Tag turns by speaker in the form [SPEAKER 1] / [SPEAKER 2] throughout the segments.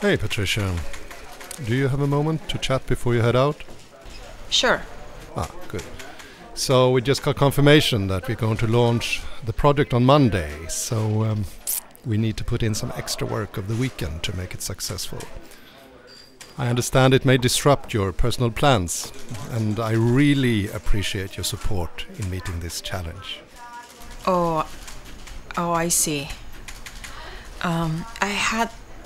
[SPEAKER 1] Hey, Patricia. Do you have a moment to chat before you head out?
[SPEAKER 2] Sure.
[SPEAKER 1] Ah, good. So we just got confirmation that we're going to launch the project on Monday. So um, we need to put in some extra work of the weekend to make it successful. I understand it may disrupt your personal plans, and I really appreciate your support in meeting this challenge.
[SPEAKER 2] Oh, oh, I see. Um, I had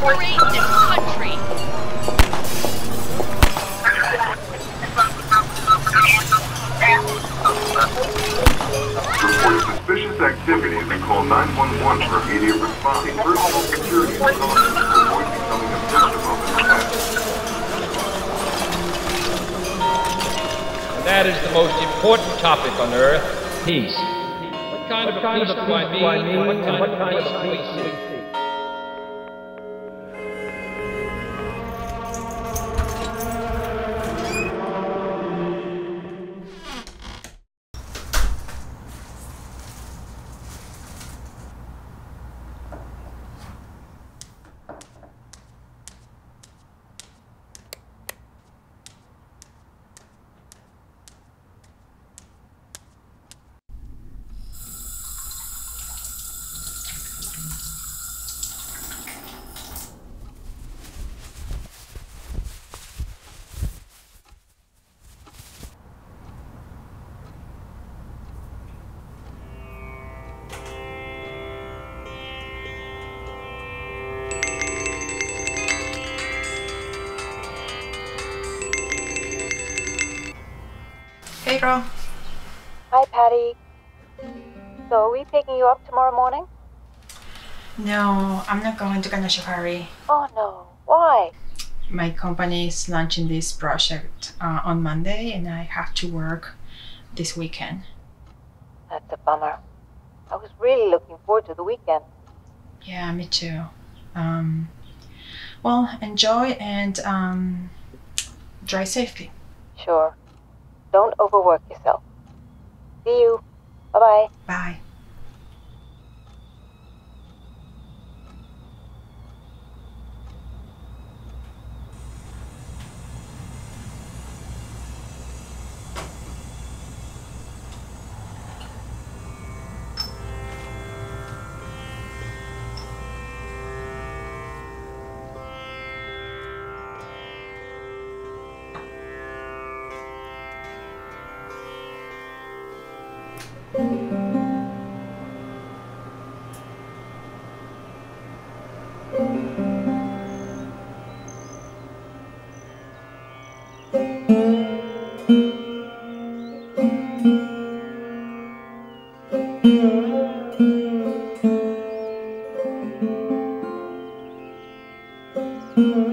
[SPEAKER 3] liberate this country.
[SPEAKER 4] Report suspicious activities and call 911 for immediate response. Personal security precautions to avoid becoming a victim of an attack.
[SPEAKER 5] And that is the most important topic on earth, peace. What kind of a peace do I mean? What kind of peace do we seek?
[SPEAKER 6] Hi, Patty. So, are we picking you up tomorrow morning?
[SPEAKER 2] No, I'm not going to Canajoharie.
[SPEAKER 6] Oh no. Why?
[SPEAKER 2] My company is launching this project uh, on Monday, and I have to work this weekend.
[SPEAKER 6] That's a bummer. I was really looking forward to the weekend.
[SPEAKER 2] Yeah, me too. Um, well, enjoy and um, drive safely.
[SPEAKER 6] Sure. Don't overwork yourself. See you. Bye bye.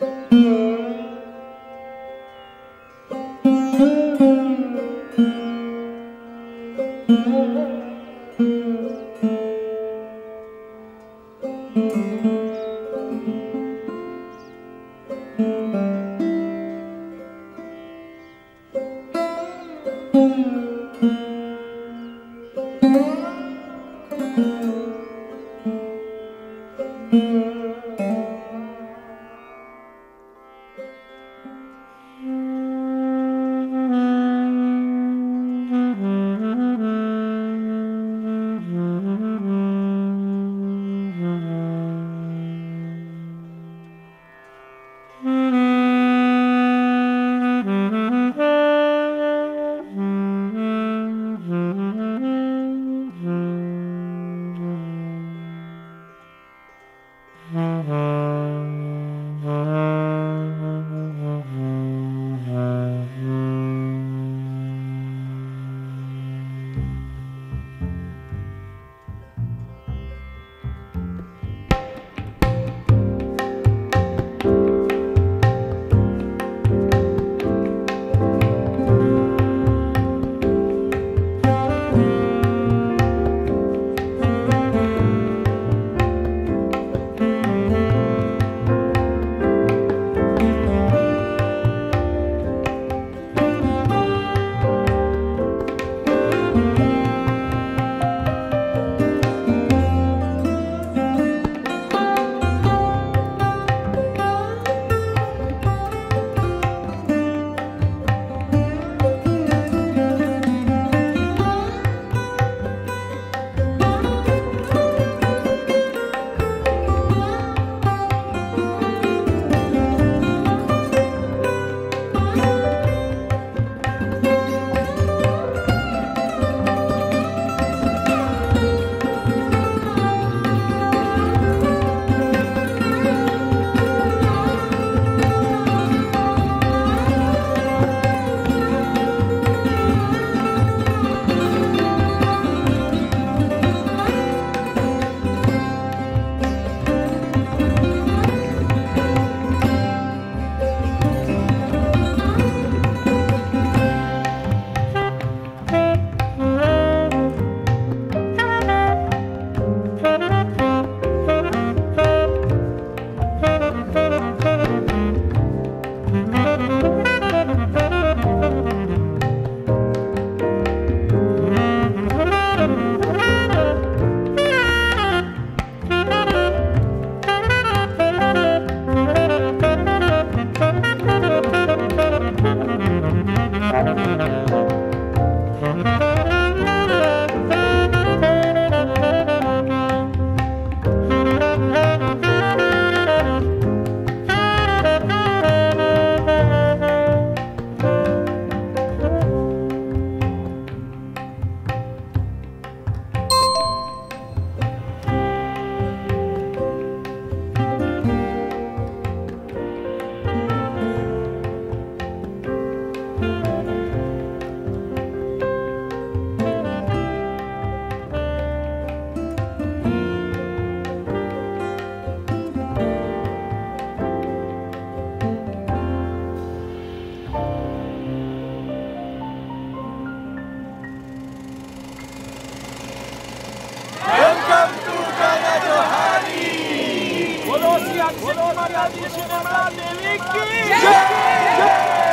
[SPEAKER 2] Bye.
[SPEAKER 7] Rosjan, Zielona Radici, Nemrady, Wiki!